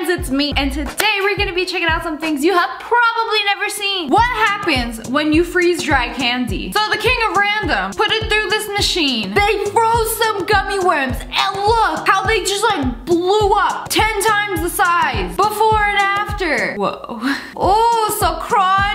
friends, it's me. And today we're gonna be checking out some things you have probably never seen. What happens when you freeze dry candy? So the king of random put it through this machine. They froze some gummy worms and look how they just like blew up 10 times the size before and after. Whoa. Oh,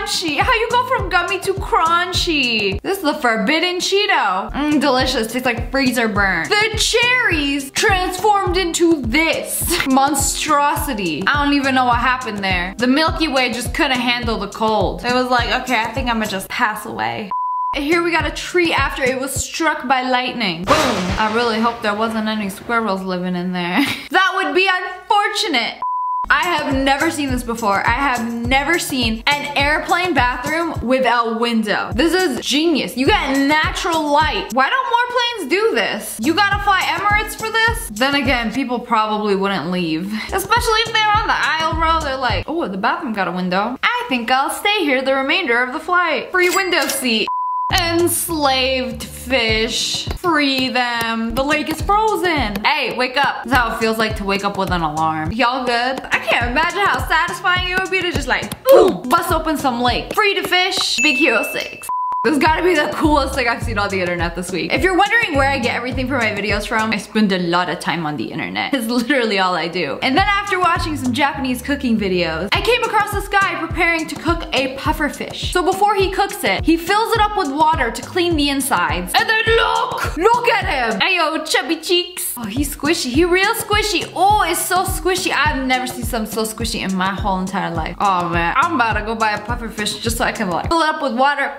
crunchy. How you go from gummy to crunchy? This is the forbidden Cheeto. Mmm, delicious. Tastes like freezer burn. The cherries transformed into this monstrosity. I don't even know what happened there. The Milky Way just couldn't handle the cold. It was like, okay, I think I'm gonna just pass away. Here we got a tree after it was struck by lightning. Boom. I really hope there wasn't any squirrels living in there. that would be unfortunate. I have never seen this before. I have never seen an airplane bathroom without window. This is genius. You get natural light. Why don't more planes do this? You gotta fly Emirates for this? Then again, people probably wouldn't leave. Especially if they're on the aisle row, they're like, oh, the bathroom got a window. I think I'll stay here the remainder of the flight. Free window seat. Enslaved fish. Free them. The lake is frozen. Hey, wake up. That's how it feels like to wake up with an alarm. Y'all good? I can't imagine how satisfying it would be to just like, ooh, bust open some lake. Free to fish. Big Hero 6. This gotta be the coolest thing I've seen on the internet this week. If you're wondering where I get everything for my videos from, I spend a lot of time on the internet. It's literally all I do. And then after watching some Japanese cooking videos, I came across this guy preparing to cook a puffer fish. So before he cooks it, he fills it up with water to clean the insides. And then look! Look at him! Ayo, chubby cheeks. Oh, he's squishy. He real squishy. Oh, it's so squishy. I've never seen something so squishy in my whole entire life. Oh man, I'm about to go buy a puffer fish just so I can like fill it up with water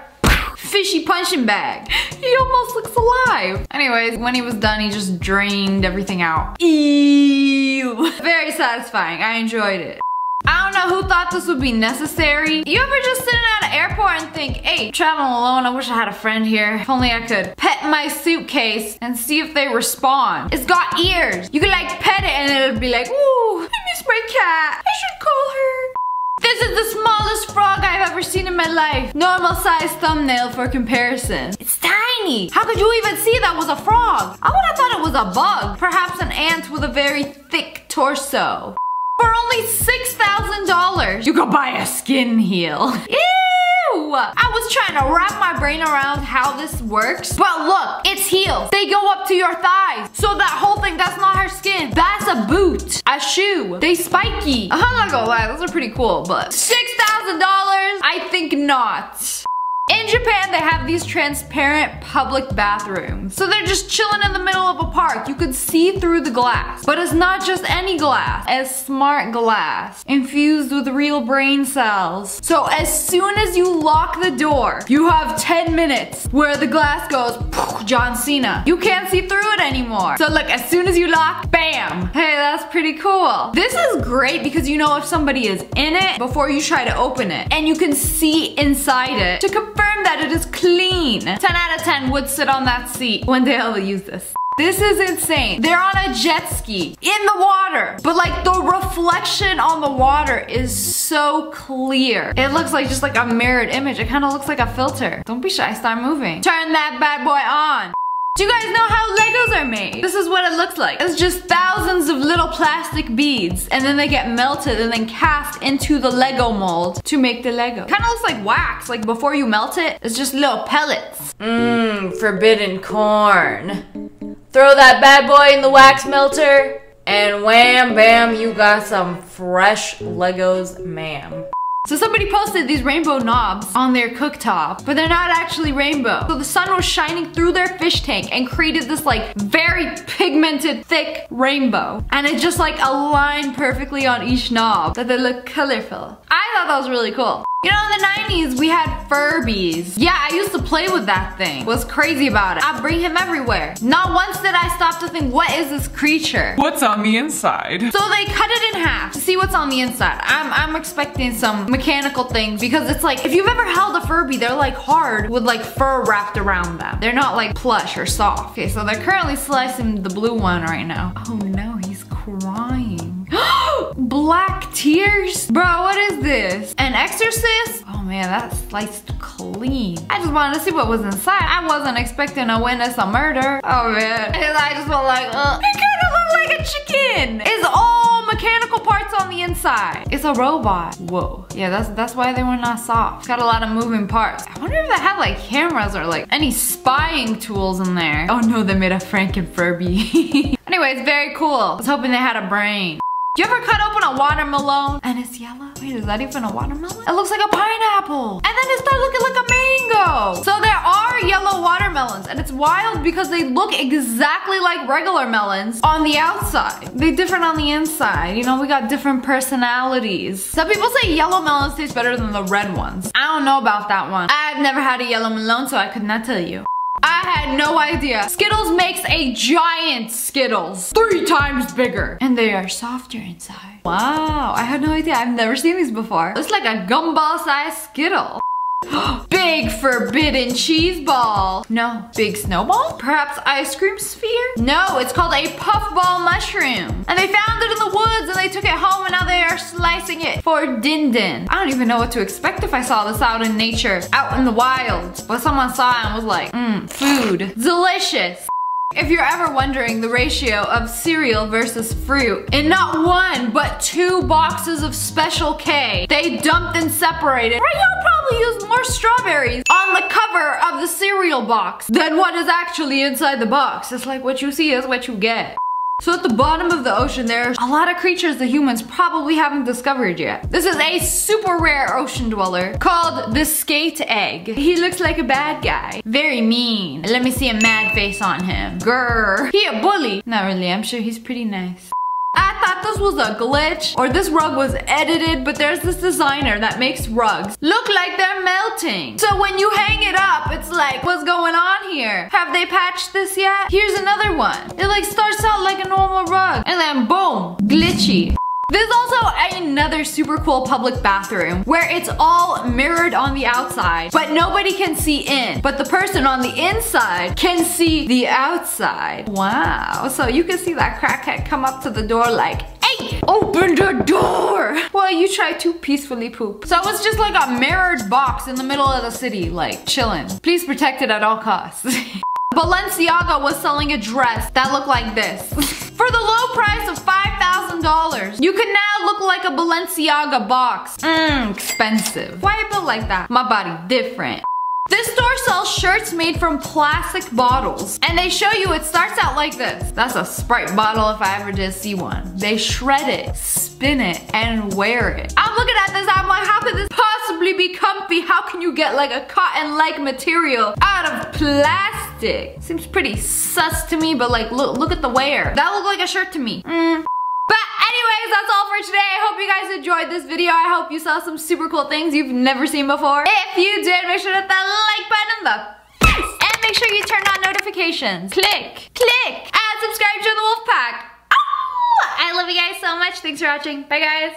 fishy punching bag. He almost looks alive. Anyways, when he was done, he just drained everything out. Ew. Very satisfying. I enjoyed it. I don't know who thought this would be necessary. You ever just sitting at an airport and think, hey, traveling alone, I wish I had a friend here. If only I could pet my suitcase and see if they respond. It's got ears. You could like pet it and it'll be like, ooh, I miss my cat. I should call her. This is the smallest frog I've ever seen in my life. Normal size thumbnail for comparison. It's tiny. How could you even see that was a frog? I would have thought it was a bug. Perhaps an ant with a very thick torso. For only $6,000, you could buy a skin heel. Ew! Trying to wrap my brain around how this works. But look, it's heels. They go up to your thighs. So that whole thing, that's not her skin. That's a boot, a shoe. They spiky. I'm not gonna lie, those are pretty cool, but $6,000? I think not. In Japan, they have these transparent public bathrooms. So they're just chilling in the middle of a park. You could see through the glass. But it's not just any glass, it's smart glass infused with real brain cells. So as soon as you lock the door, you have 10 minutes where the glass goes John Cena. You can't see through it anymore. So look, as soon as you lock, bam. Hey, that's pretty cool. This is great because you know if somebody is in it before you try to open it. And you can see inside it to confirm that it is clean. 10 out of 10 would sit on that seat. One day I'll use this. This is insane. They're on a jet ski in the water, but like the reflection on the water is so clear. It looks like just like a mirrored image. It kind of looks like a filter. Don't be shy, start moving. Turn that bad boy on. Do you guys know how Legos are made? This is what it looks like. It's just thousands of little plastic beads and then they get melted and then cast into the Lego mold to make the Lego. Kind of looks like wax, like before you melt it, it's just little pellets. Mmm, forbidden corn. Throw that bad boy in the wax melter and wham bam, you got some fresh Legos, ma'am. So somebody posted these rainbow knobs on their cooktop, but they're not actually rainbow. So the sun was shining through their fish tank and created this like very pigmented, thick rainbow. And it just like aligned perfectly on each knob, that they look colorful. I thought that was really cool. You know, in the 90s, we had Furbies. Yeah, I used to play with that thing. What's crazy about it? I bring him everywhere. Not once did I stop to think, what is this creature? What's on the inside? So they cut it in half to see what's on the inside. I'm, I'm expecting some mechanical things because it's like, if you've ever held a Furby, they're like hard with like fur wrapped around them. They're not like plush or soft. Okay, so they're currently slicing the blue one right now. Oh no. Black tears? Bro, what is this? An exorcist? Oh man, that's sliced clean. I just wanted to see what was inside. I wasn't expecting to witness a murder. Oh man. I just felt like, uh, it kind of looked like a chicken. It's all mechanical parts on the the inside. It's a robot. Whoa. Yeah, that's that's why they were not soft. It's got a lot of moving parts. I wonder if they had like cameras or like any spying tools in there. Oh no, they made a Franken Furby. Anyways, very cool. I was hoping they had a brain. You ever cut open a watermelon and it's yellow? Wait, is that even a watermelon? It looks like a pineapple. And then it started looking like a mango. So there are yellow watermelons and it's wild because they look exactly like regular melons on the outside. They're different on the inside. You know, we got different personalities. Some people say yellow melons taste better than the red ones. I don't know about that one. I've never had a yellow melon, so I could not tell you. I had no idea. Skittles makes a giant Skittles. Three times bigger. And they are softer inside. Wow, I had no idea. I've never seen these before. It's like a gumball sized Skittle. big forbidden cheese ball. No, big snowball? Perhaps ice cream sphere? No, it's called a puffball mushroom. And they found it in the woods and they took it home and now they are slicing it for din din. I don't even know what to expect if I saw this out in nature, out in the wild. But someone saw it and was like, mmm, food. Delicious. If you're ever wondering the ratio of cereal versus fruit, in not one, but two boxes of Special K, they dumped and separated. Probably used more strawberries on the cover of the cereal box than what is actually inside the box. It's like what you see is what you get. So at the bottom of the ocean, there's a lot of creatures the humans probably haven't discovered yet. This is a super rare ocean dweller called the skate egg. He looks like a bad guy. Very mean. Let me see a mad face on him. Grr. He a bully. Not really, I'm sure he's pretty nice. This was a glitch or this rug was edited, but there's this designer that makes rugs look like they're melting. So when you hang it up, it's like, what's going on here? Have they patched this yet? Here's another one. It like starts out like a normal rug and then boom, glitchy. There's also another super cool public bathroom where it's all mirrored on the outside, but nobody can see in. But the person on the inside can see the outside. Wow, so you can see that crackhead come up to the door like, Hey, open the door. Well, you try to peacefully poop. So it's just like a mirrored box in the middle of the city, like chilling. Please protect it at all costs. Balenciaga was selling a dress that looked like this. For the low price of $5,000, you can now look like a Balenciaga box. Mmm, expensive. Why you built like that? My body different. This store sells shirts made from plastic bottles. And they show you it starts out like this. That's a Sprite bottle if I ever did see one. They shred it, spin it, and wear it. I'm looking at this, I'm like, how could this possibly be comfy? How can you get like a cotton-like material out of plastic? Seems pretty sus to me, but like, look, look at the wear. That looked like a shirt to me. Mm. But anyways, that's all for today. I hope you guys enjoyed this video. I hope you saw some super cool things you've never seen before. If you did, make sure to hit that like button the face. And make sure you turn on notifications. Click, click, and subscribe to the Wolf Pack. Oh, I love you guys so much. Thanks for watching. Bye guys.